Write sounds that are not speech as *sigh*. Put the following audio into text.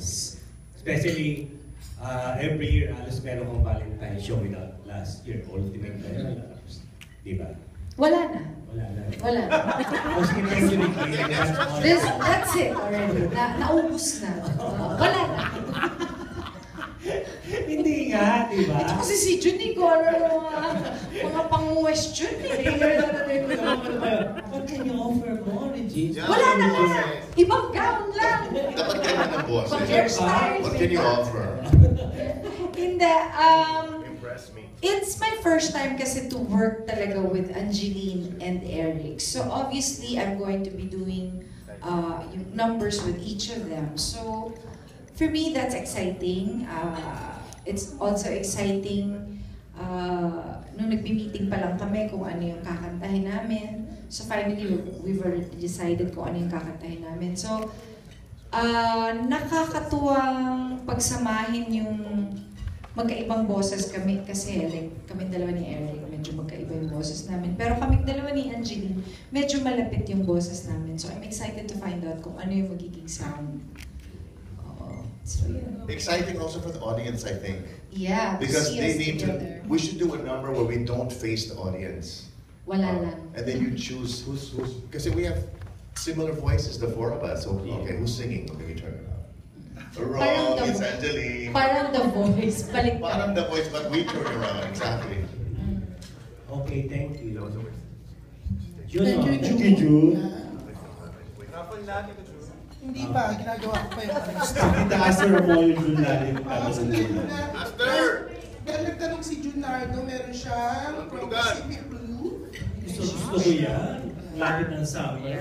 dance. Especially, uh, every year, alas meron kong Valentine show without last year, Ultimate Valentine's. Di ba? Wala na. Wala na. Wala na. This, that's it already. Na, naubos na. Wala na. *laughs* Hindi nga, di ba? Ito kasi si Jun, eh, kung ano mga, mga pang-West Jun. Eh. What can you offer more, Regine? Wala na nga. Ibang gown lang. *laughs* Pag-hairstyle. What can you offer? *laughs* Hindi. Um. It's my first time kasi to work talaga with Angeline and Eric. So obviously, I'm going to be doing uh, yung numbers with each of them. So for me, that's exciting. Uh, it's also exciting uh, nung nagbi-meeting pa lang kami kung ano yung kakantahin namin. So finally, we've already decided kung ano yung kakantahin namin. So uh, nakakatuwang pagsamahin yung magkaibang boses kami kasi like kami dalawa ni Eric medyo magkaiba yung boses namin pero kami dalawa ni Angeline medyo malapit yung boses namin so I'm excited to find out kung ano yung magiging sound Oo. so yun Exciting also for the audience, I think. yeah Because they need together. to, we should do a number where we don't face the audience. wala lang And then you choose who's, who's, because we have similar voices, the four of us. So, okay, who's singing? Okay, we turn it. Parang Wrong, the- it's Angeline. parang the voice *laughs* balik Parang the voice, but we turn around, exactly. Okay, thank you. Jun, Thank you, Thank you, Jun. Hindi pa, ginagawa ko pa yung. Itaas na mo yung Jun natin. Ah, sa Jun Master! Dahil nagtanong si Junardo, meron siyang. Pacific Blue. Gusto, gusto ko yan. Lapit ng summer.